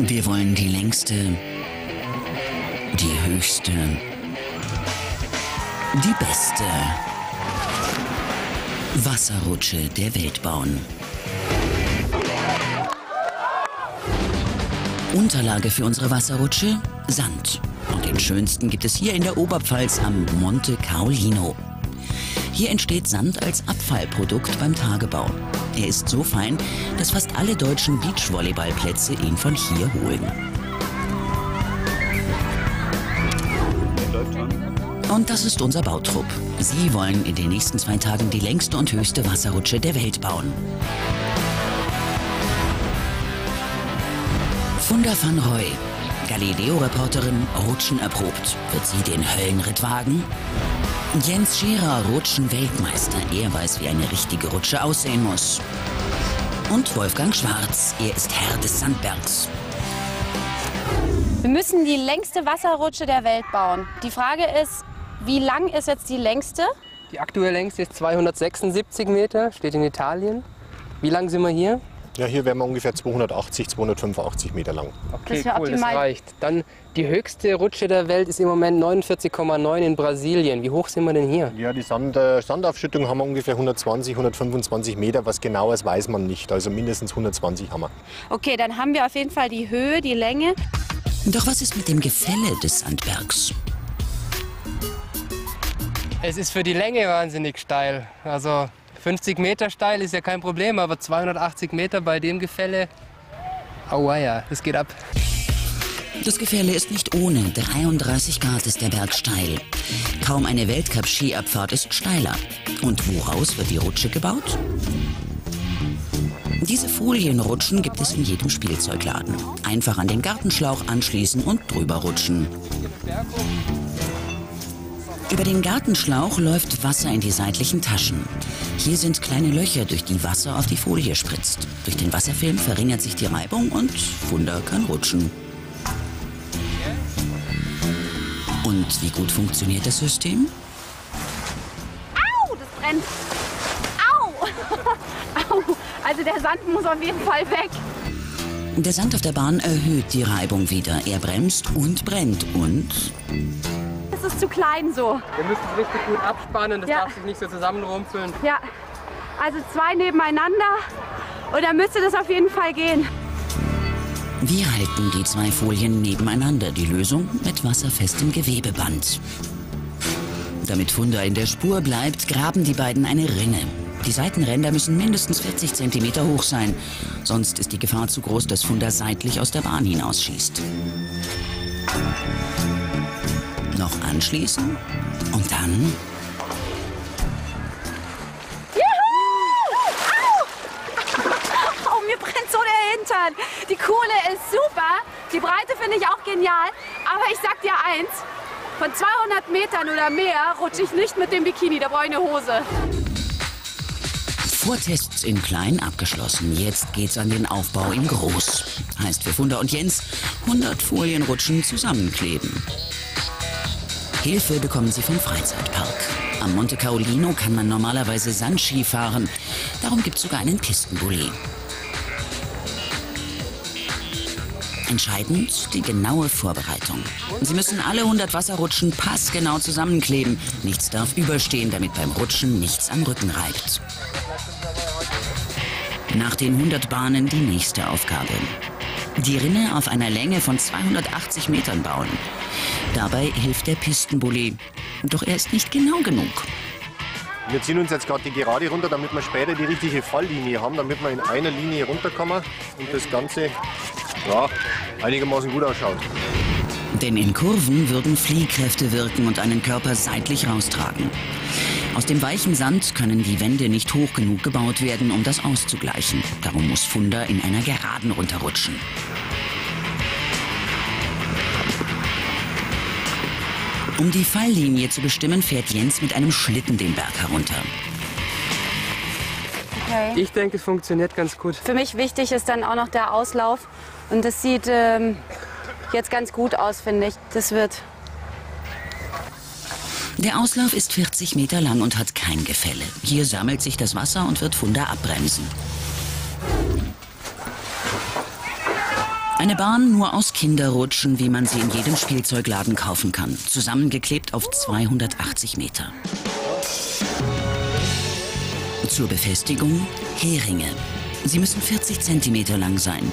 Wir wollen die längste, die höchste, die beste Wasserrutsche der Welt bauen. Unterlage für unsere Wasserrutsche Sand. Und den schönsten gibt es hier in der Oberpfalz am Monte Caolino. Hier entsteht Sand als Abfallprodukt beim Tagebau. Er ist so fein, dass fast alle deutschen Beachvolleyballplätze ihn von hier holen. Und das ist unser Bautrupp. Sie wollen in den nächsten zwei Tagen die längste und höchste Wasserrutsche der Welt bauen. Funda van Roy, Galileo-Reporterin, Rutschen erprobt. Wird sie den Höllenritt wagen? Jens Scherer, Rutschen-Weltmeister. Er weiß, wie eine richtige Rutsche aussehen muss. Und Wolfgang Schwarz. Er ist Herr des Sandbergs. Wir müssen die längste Wasserrutsche der Welt bauen. Die Frage ist, wie lang ist jetzt die längste? Die aktuell längste ist 276 Meter, steht in Italien. Wie lang sind wir hier? Ja, hier wären wir ungefähr 280, 285 Meter lang. Okay, Das cool, das reicht. Dann die höchste Rutsche der Welt ist im Moment 49,9 in Brasilien. Wie hoch sind wir denn hier? Ja, die Sand, äh, Sandaufschüttung haben wir ungefähr 120, 125 Meter. Was genaues weiß man nicht. Also mindestens 120 haben wir. Okay, dann haben wir auf jeden Fall die Höhe, die Länge. Doch was ist mit dem Gefälle des Sandbergs? Es ist für die Länge wahnsinnig steil. Also 50 Meter steil ist ja kein Problem, aber 280 Meter bei dem Gefälle, aua ja, das geht ab. Das Gefälle ist nicht ohne. 33 Grad ist der Berg steil. Kaum eine Weltcup-Skiabfahrt ist steiler. Und woraus wird die Rutsche gebaut? Diese Folienrutschen gibt es in jedem Spielzeugladen. Einfach an den Gartenschlauch anschließen und drüber rutschen. Über den Gartenschlauch läuft Wasser in die seitlichen Taschen. Hier sind kleine Löcher, durch die Wasser auf die Folie spritzt. Durch den Wasserfilm verringert sich die Reibung und Funder kann rutschen. Und wie gut funktioniert das System? Au, das brennt. Au! Au! Also der Sand muss auf jeden Fall weg. Der Sand auf der Bahn erhöht die Reibung wieder. Er bremst und brennt und Es ist zu klein so. Wir müssen es richtig gut abspannen, das Ja. darf sich nicht so zusammenrumpeln. Ja, also zwei nebeneinander und dann müsste das auf jeden Fall gehen. Wir halten die zwei Folien nebeneinander. Die Lösung mit wasserfestem Gewebeband. Damit Funda in der Spur bleibt, graben die beiden eine Rinne. Die Seitenränder müssen mindestens 40 cm hoch sein, sonst ist die Gefahr zu groß, dass Funda seitlich aus der Bahn hinausschießt. Noch anschließen und dann Die Breite finde ich auch genial. Aber ich sag dir eins. Von 200 Metern oder mehr rutsche ich nicht mit dem Bikini. Da brauche ich eine Hose. Vortests in klein abgeschlossen. Jetzt geht's an den Aufbau in groß. Heißt für Funda und Jens 100 Folienrutschen zusammenkleben. Hilfe bekommen sie vom Freizeitpark. Am Monte Caolino kann man normalerweise Sandski fahren. Darum gibt's sogar einen Pistenbully. Entscheidend die genaue Vorbereitung. Sie müssen alle 100 Wasserrutschen passgenau zusammenkleben. Nichts darf überstehen, damit beim Rutschen nichts am Rücken reibt. Nach den 100 Bahnen die nächste Aufgabe. Die Rinne auf einer Länge von 280 Metern bauen. Dabei hilft der Pistenbully. Doch er ist nicht genau genug. Wir ziehen uns jetzt gerade die Gerade runter, damit wir später die richtige Falllinie haben, damit wir in einer Linie runterkommen und das Ganze ja, einigermaßen gut ausschaut. Denn in Kurven würden Fliehkräfte wirken und einen Körper seitlich raustragen. Aus dem weichen Sand können die Wände nicht hoch genug gebaut werden, um das auszugleichen. Darum muss Funda in einer Geraden runterrutschen. Um die Falllinie zu bestimmen, fährt Jens mit einem Schlitten den Berg herunter. Okay. Ich denke, es funktioniert ganz gut. Für mich wichtig ist dann auch noch der Auslauf. Und das sieht ähm, jetzt ganz gut aus, finde ich. Das wird. Der Auslauf ist 40 Meter lang und hat kein Gefälle. Hier sammelt sich das Wasser und wird Funda abbremsen. Eine Bahn nur aus Kinderrutschen, wie man sie in jedem Spielzeugladen kaufen kann. Zusammengeklebt auf 280 Meter. Zur Befestigung Heringe. Sie müssen 40 Zentimeter lang sein.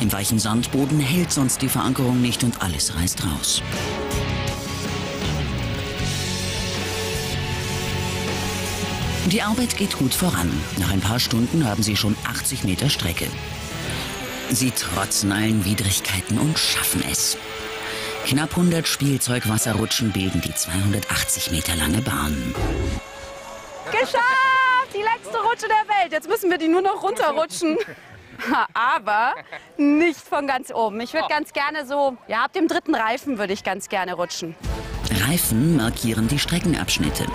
Im weichen Sandboden hält sonst die Verankerung nicht und alles reißt raus. Die Arbeit geht gut voran. Nach ein paar Stunden haben sie schon 80 Meter Strecke. Sie trotzen allen Widrigkeiten und schaffen es. Knapp 100 Spielzeugwasserrutschen bilden die 280 Meter lange Bahn. Geschafft! Die letzte Rutsche der Welt. Jetzt müssen wir die nur noch runterrutschen. Aber nicht von ganz oben. Ich würde ganz gerne so, ja, ab dem dritten Reifen würde ich ganz gerne rutschen. Reifen markieren die Streckenabschnitte.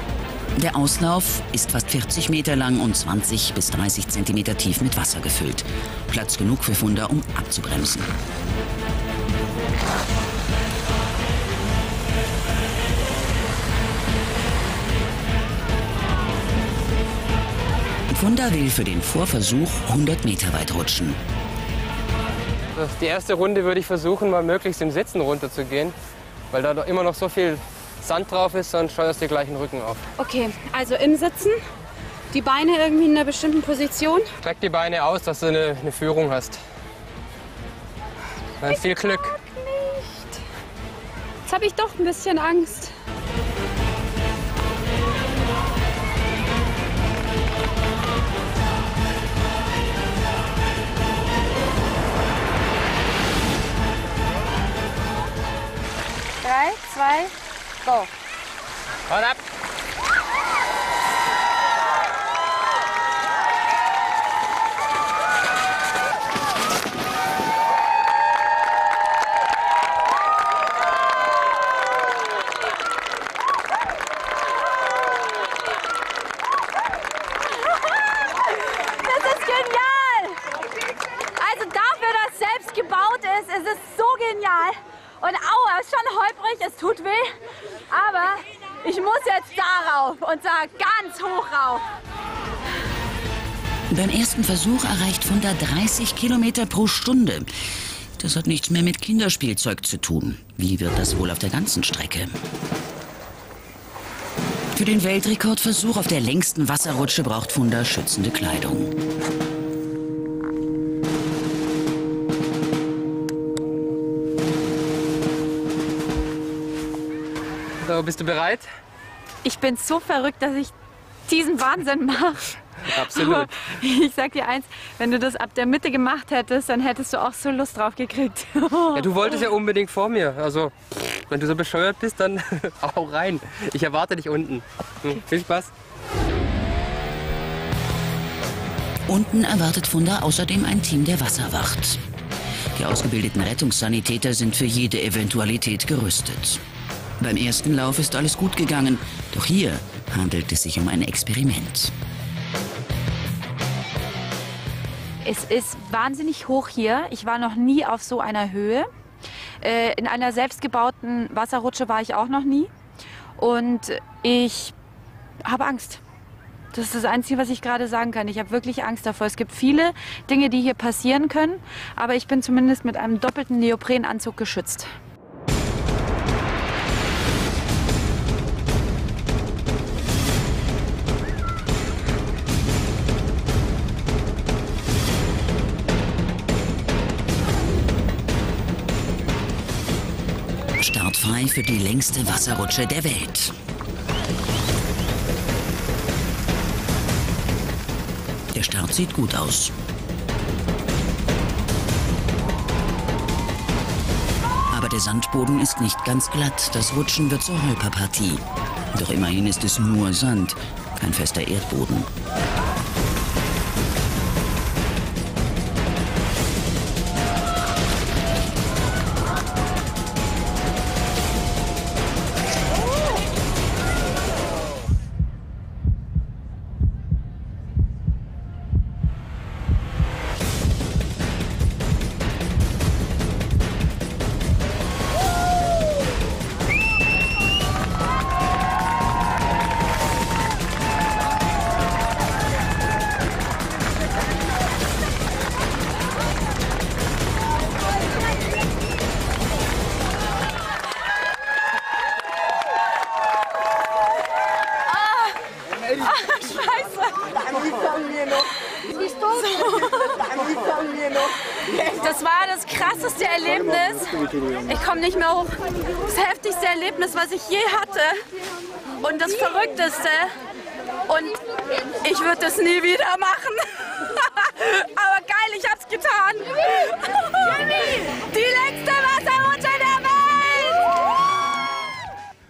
Der Auslauf ist fast 40 Meter lang und 20 bis 30 Zentimeter tief mit Wasser gefüllt. Platz genug für Funder, um abzubremsen. Funda will für den Vorversuch 100 Meter weit rutschen. Die erste Runde würde ich versuchen, mal möglichst im Sitzen runterzugehen, weil da doch immer noch so viel Sand drauf ist, sonst steuerst du gleich den Rücken auf. Okay, also im Sitzen, die Beine irgendwie in einer bestimmten Position. Streck die Beine aus, dass du eine, eine Führung hast. Dann viel Glück. Nicht. Jetzt habe ich doch ein bisschen Angst. Holprig, es tut weh. Aber ich muss jetzt darauf und zwar ganz hoch rauf. Beim ersten Versuch erreicht Funda 30 Kilometer pro Stunde. Das hat nichts mehr mit Kinderspielzeug zu tun. Wie wird das wohl auf der ganzen Strecke? Für den Weltrekordversuch auf der längsten Wasserrutsche braucht Funda schützende Kleidung. Bist du bereit? Ich bin so verrückt, dass ich diesen Wahnsinn mache. Absolut. Aber ich sag dir eins, wenn du das ab der Mitte gemacht hättest, dann hättest du auch so Lust drauf gekriegt. Ja, du wolltest ja unbedingt vor mir. Also, wenn du so bescheuert bist, dann hau rein. Ich erwarte dich unten. Hm, viel Spaß. Unten erwartet Funda außerdem ein Team der Wasserwacht. Die ausgebildeten Rettungssanitäter sind für jede Eventualität gerüstet. Beim ersten Lauf ist alles gut gegangen, doch hier handelt es sich um ein Experiment. Es ist wahnsinnig hoch hier. Ich war noch nie auf so einer Höhe. Äh, in einer selbstgebauten Wasserrutsche war ich auch noch nie. Und ich habe Angst. Das ist das Einzige, was ich gerade sagen kann. Ich habe wirklich Angst davor. Es gibt viele Dinge, die hier passieren können, aber ich bin zumindest mit einem doppelten Neoprenanzug geschützt. Startfrei für die längste Wasserrutsche der Welt. Der Start sieht gut aus. Aber der Sandboden ist nicht ganz glatt. Das Rutschen wird zur Holperpartie. Doch immerhin ist es nur Sand, kein fester Erdboden. krasseste Erlebnis. Ich komme nicht mehr hoch. Das heftigste Erlebnis, was ich je hatte. Und das verrückteste. Und ich würde das nie wieder machen. Aber geil, ich hab's getan. Die letzte